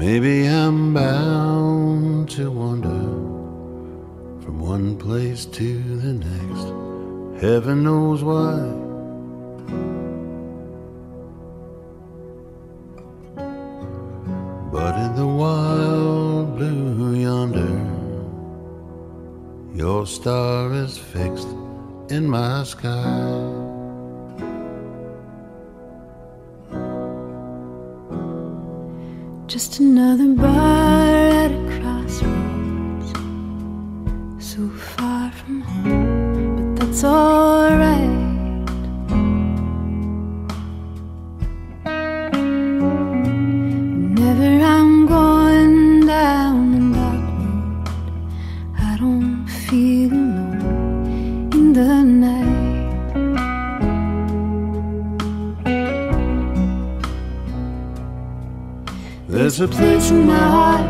Maybe I'm bound to wander from one place to the next. Heaven knows why. But in the wild blue yonder, your star is fixed in my sky. Just another bar at a crossroads, so far from home, but that's alright. There's a place in my heart,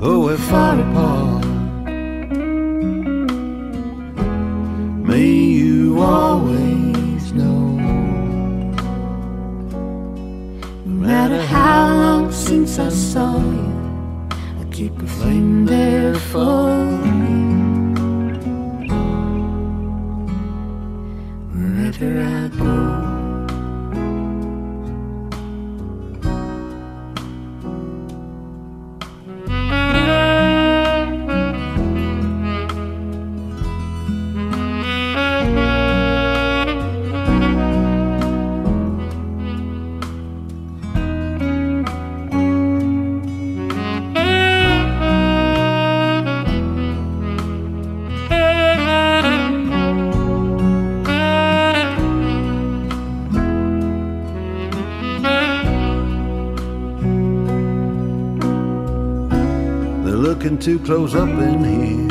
oh, we're far apart. May you always know, No matter how long since I saw you, I keep a flame there for you. Wherever I go, they're looking too close up in here,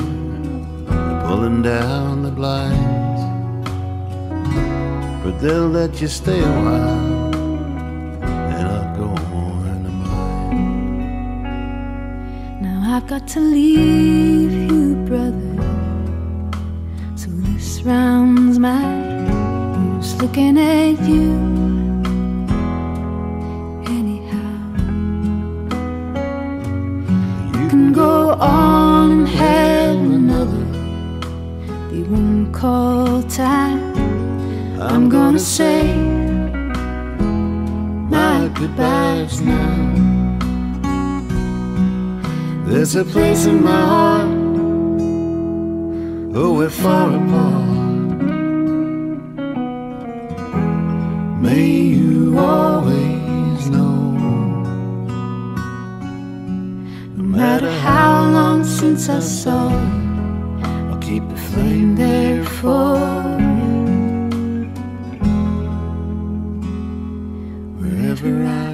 pulling down the blinds. But they'll let you stay a while, and I'll go on to mine. now I've got to leave you, brother. So this round's mine. Who's looking at you? Time. I'm gonna say my goodbyes now. There's a place in my heart, oh, we're far apart. May you always know, No matter how long since I saw you, keep a flame there for you. Wherever I